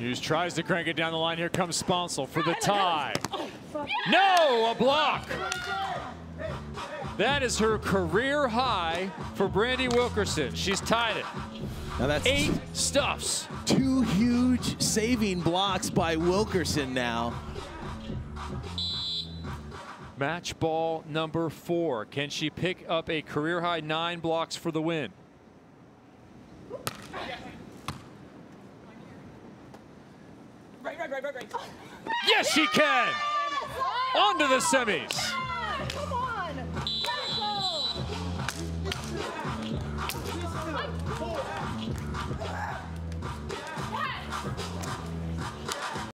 Hughes tries to crank it down the line. Here comes Sponcil for the tie. Oh, no, a block. That is her career high for Brandie Wilkerson. She's tied it. Now that's Eight stuffs. two huge saving blocks by Wilkerson now. Match ball number four. Can she pick up a career high nine blocks for the win? right, right, right, right. Yes, she can. On to the semis. Come on. Let it go.